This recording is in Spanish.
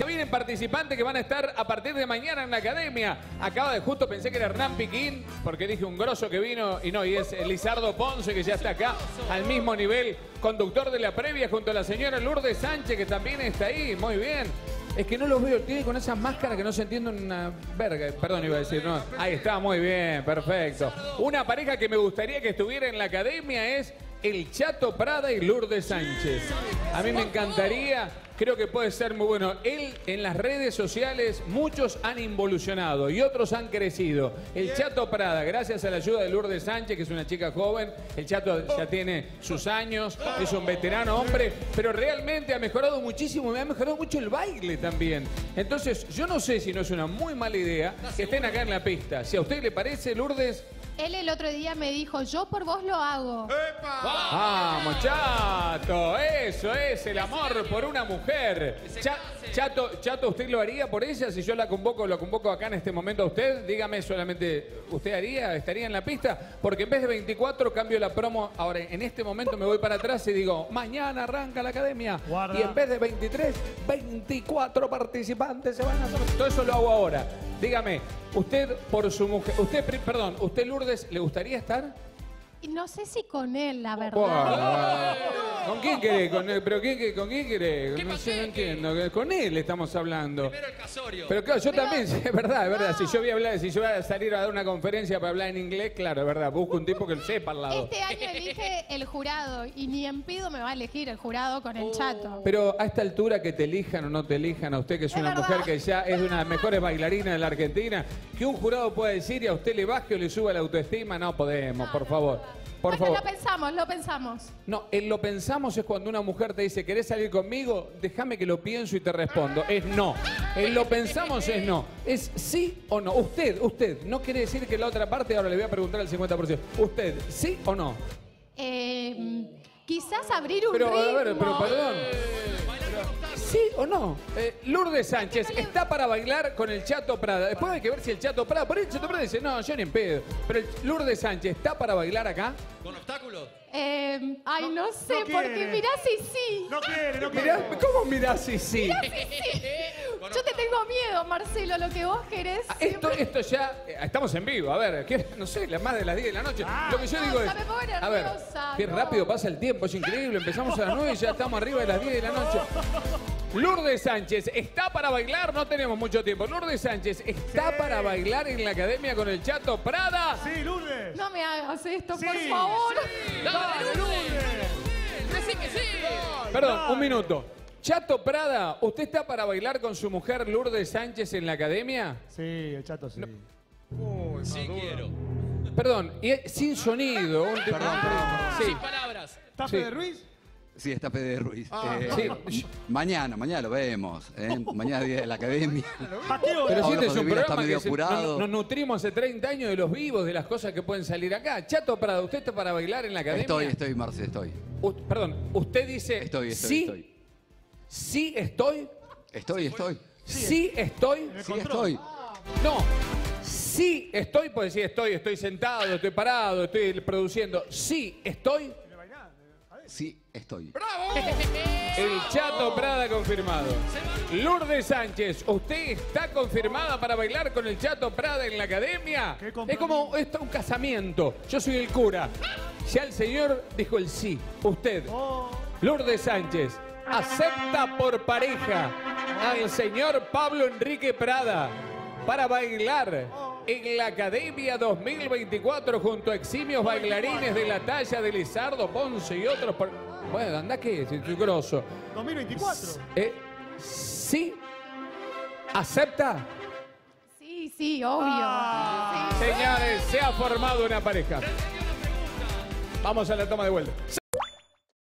Se vienen participantes que van a estar a partir de mañana en la academia. Acaba de justo, pensé que era Hernán Piquín, porque dije un grosso que vino y no, y es Lizardo Ponce, que ya está acá al mismo nivel, conductor de la previa, junto a la señora Lourdes Sánchez, que también está ahí. Muy bien. Es que no los veo, tiene con esas máscaras que no se entiende una verga. Perdón, iba a decir, no. Ahí está, muy bien, perfecto. Una pareja que me gustaría que estuviera en la academia es el Chato Prada y Lourdes Sánchez. A mí me encantaría, creo que puede ser muy bueno. Él en las redes sociales, muchos han involucionado y otros han crecido. El Chato Prada, gracias a la ayuda de Lourdes Sánchez, que es una chica joven, el Chato ya tiene sus años, es un veterano hombre, pero realmente ha mejorado muchísimo, me ha mejorado mucho el baile también. Entonces, yo no sé si no es una muy mala idea que estén acá en la pista. Si a usted le parece, Lourdes, Él el otro día me dijo, yo por vos lo hago. Vamos, Chato, eso es el amor por una mujer. Cha- Chato, Chato, ¿usted lo haría por ella? Si yo la convoco, lo convoco acá en este momento a usted, dígame solamente, ¿usted haría? ¿Estaría en la pista? Porque en vez de 24 cambio la promo, ahora en este momento me voy para atrás y digo, mañana arranca la academia. Guarda. Y en vez de 23, 24 participantes se van a hacer. Todo eso lo hago ahora. Dígame, usted por su mujer, usted, perdón, ¿usted Lourdes le gustaría estar? No sé si con él, la verdad. ¿Con quién querés? ¿Con? ¿Pero quién, qué- con quién querés? No sé, no entiendo. Con él estamos hablando. Primero el casorio. Pero claro, yo también, es verdad, es verdad. Si yo voy a hablar, si yo voy a salir a dar una conferencia para hablar en inglés, claro, es verdad. Busco un tipo que sepa al lado. Este año elige el jurado y ni en pido me va a elegir el jurado con el chato. Pero a esta altura que te elijan o no te elijan, a usted que es, Es una verdad. mujer que ya es una de las mejores bailarinas de la Argentina, que un jurado pueda decir y a usted le baje o le suba la autoestima, no podemos, por favor. Por favor. lo pensamos, lo pensamos. No, en lo pensamos es cuando una mujer te dice, ¿querés salir conmigo? Déjame que lo pienso y te respondo. Es no. En lo pensamos es no. Es sí o no. Usted, usted, no quiere decir que la otra parte, ahora le voy a preguntar al 50%. Usted, ¿sí o no? Eh, quizás abrir un Pero, a ver, pero perdón. ¿Sí o no? Eh, Lourdes Sánchez está para bailar con el Chato Prada. Después hay que ver si el Chato Prada. Por ahí el Chato Prada dice, no, yo ni en pedo. Pero el Lourdes Sánchez está para bailar acá. ¿Con obstáculos? Eh, ay, no, No- sé, no porque mirá si sí. No quiere, no quiere. Mirá, ¿cómo mirás si sí? Yo te tengo miedo, Marcelo, lo que vos querés. Ah, Esto, esto ya, eh, estamos en vivo, a ver, ¿qué- no sé, las más de las 10 de la noche. Lo que yo no, digo es, me pongo a ver, nerviosa, qué no. rápido pasa el tiempo, es increíble, empezamos a las 9 y ya estamos arriba de las 10 de la noche. Lourdes Sánchez, ¿está para bailar? No tenemos mucho tiempo. Lourdes Sánchez, ¿está Sí. para bailar en la Academia con el Chato Prada? Sí, Lourdes. No me hagas esto, Sí, por favor. Dale, Lourdes. ¡Decí que sí! Perdón, Dale. un minuto. Chato Prada, ¿usted está para bailar con su mujer Lourdes Sánchez en la Academia? Sí, el chato sí. Sí quiero. Perdón, y sin sonido. un Perdón, perdón, perdón. Sí. Sin palabras. ¿Tape Sí. de Ruiz? Sí, está Fede Ruiz. Eh, Sí. Mañana, mañana lo vemos. ¿eh? Mañana día de la academia. Pero si este es un programa medio que se- nos, nos nutrimos hace 30 años de los vivos, de las cosas que pueden salir acá. Chato Prada, ¿usted está para bailar en la academia? Estoy, estoy, Marce, estoy. U- perdón, usted dice Estoy, estoy, sí, estoy. Sí estoy, Estoy, estoy. sí estoy, Sí, estoy. no, sí estoy, puede decir estoy, estoy sentado, estoy parado, estoy produciendo, sí estoy, Sí, estoy. el Chato Prada confirmado. Lourdes Sánchez, ¿usted está confirmada para bailar con el Chato Prada en la academia? Es como esto, un casamiento. Yo soy el cura. Ya el señor dijo el sí. Usted, Oh, Lourdes Sánchez, acepta por pareja al señor Pablo Enrique Prada para bailar en la Academia 2024 junto a eximios bailarines de la talla de Lizardo Ponce y otros. por- Bueno, anda que es, es grosso. 2024. Eh, ¿Sí? ¿Acepta? Sí, sí, obvio. Ah. Señores, se ha formado una pareja. Vamos a la toma de vuelta.